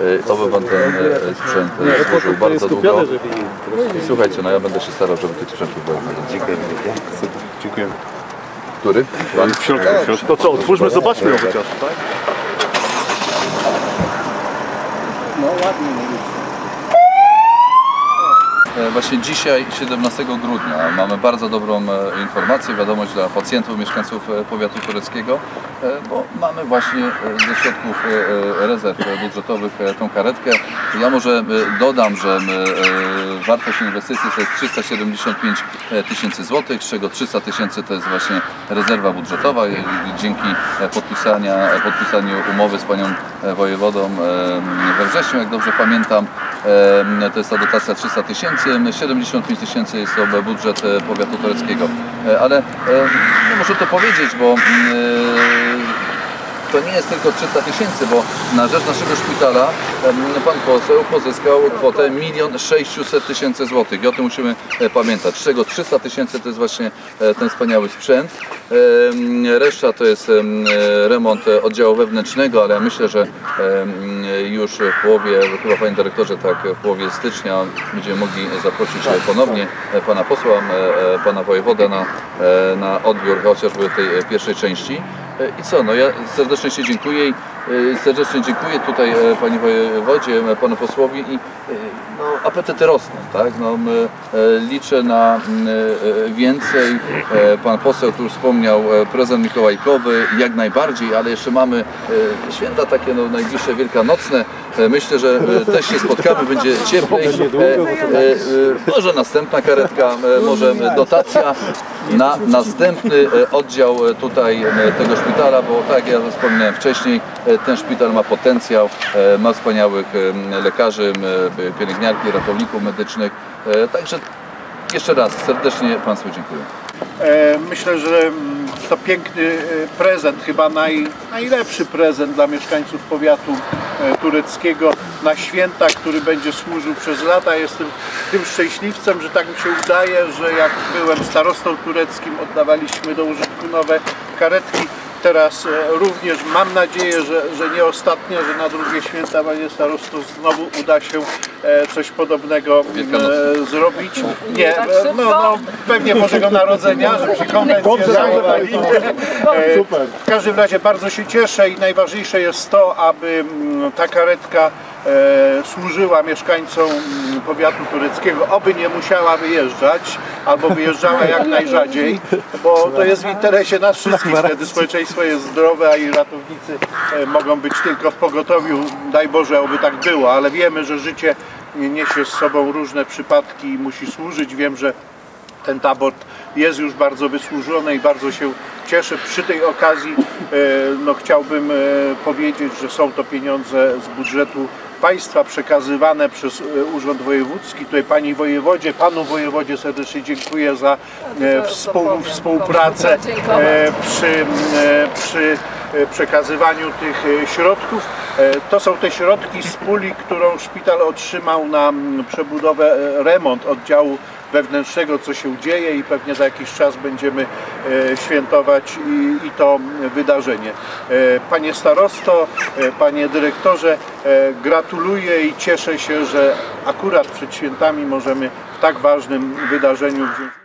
E, Oby Wam ten e, sprzęt e, służył bardzo długo. I słuchajcie, no ja będę się starał, żeby tych sprzętów było. Dziękuję. Dziękujemy. Który? Pan? W środku, w środku. To co, otwórzmy, zobaczmy ją chociaż, tak? E, Właśnie dzisiaj, 17 grudnia, mamy bardzo dobrą informację, wiadomość dla pacjentów, mieszkańców powiatu tureckiego, bo mamy właśnie e, ze środków e, e, rezerw e, budżetowych e, tą karetkę. Ja może e, dodam, że e, wartość inwestycji to jest 375 tysięcy złotych, z czego 300 tysięcy to jest właśnie rezerwa budżetowa. Dzięki e, podpisania, e, podpisaniu umowy z panią e, wojewodą e, we wrześniu, jak dobrze pamiętam, e, to jest ta dotacja 300 tysięcy, 75 tysięcy jest to budżet e, powiatu tureckiego. E, Ale e, no muszę to powiedzieć, bo e, to nie jest tylko 300 tysięcy, bo na rzecz naszego szpitala pan poseł pozyskał kwotę 1 600 tysięcy złotych i o tym musimy e, pamiętać. Z czego 300 tysięcy to jest właśnie e, ten wspaniały sprzęt. Reszta to jest e, remont oddziału wewnętrznego, ale myślę, że już w połowie, chyba panie dyrektorze, tak w połowie stycznia będziemy mogli zaprosić ponownie pana posła, pana wojewoda na, na odbiór chociażby tej pierwszej części. E, I co, no ja serdecznie się dziękuję i e, serdecznie dziękuję tutaj e, Panie Wojewodzie, Panu Posłowi i no, apetyty rosną, tak? No, liczę na więcej. Pan poseł tu już wspomniał prezent mikołajkowy, jak najbardziej, ale jeszcze mamy święta takie no, najbliższe wielkanocne. E, Myślę, że e, też się spotkamy, będzie cieplej. E, e, Może następna karetka, może dotacja na następny oddział tutaj tego szpitala, bo tak jak ja wspominałem wcześniej, ten szpital ma potencjał, ma wspaniałych lekarzy, pielęgniarki, ratowników medycznych. Także jeszcze raz serdecznie Państwu dziękuję. Myślę, że to piękny prezent, chyba naj, najlepszy prezent dla mieszkańców powiatu tureckiego na święta, który będzie służył przez lata. Jestem tym szczęśliwcem, że tak mi się udaje, że jak byłem starostą tureckim, oddawaliśmy do użytku nowe karetki. Teraz e, również mam nadzieję, że, że nie ostatnio, że na drugie święta, panie starosto, znowu uda się e, coś podobnego e, zrobić. Nie, e, no, no pewnie Bożego Narodzenia, że przy konwencji zachowali. W każdym razie bardzo się cieszę i najważniejsze jest to, aby mm, ta karetka służyła mieszkańcom powiatu tureckiego, oby nie musiała wyjeżdżać, albo wyjeżdżała jak najrzadziej, bo to jest w interesie nas wszystkich, wtedy społeczeństwo jest zdrowe, a i ratownicy e, mogą być tylko w pogotowiu, daj Boże, oby tak było, ale wiemy, że życie niesie z sobą różne przypadki i musi służyć. Wiem, że ten tabor jest już bardzo wysłużony i bardzo się cieszę. Przy tej okazji e, no, chciałbym e, powiedzieć, że są to pieniądze z budżetu państwa przekazywane przez e, Urząd Wojewódzki. Tutaj Pani Wojewodzie, Panu Wojewodzie serdecznie dziękuję za e, współ, współpracę e, przy, przy przekazywaniu tych środków. E, To są te środki z puli, którą szpital otrzymał na mm, przebudowę, e, remont oddziału wewnętrznego, co się dzieje i pewnie za jakiś czas będziemy e, świętować i, i to wydarzenie. Panie starosto, panie dyrektorze, gratuluję i cieszę się, że akurat przed świętami możemy w tak ważnym wydarzeniu wziąć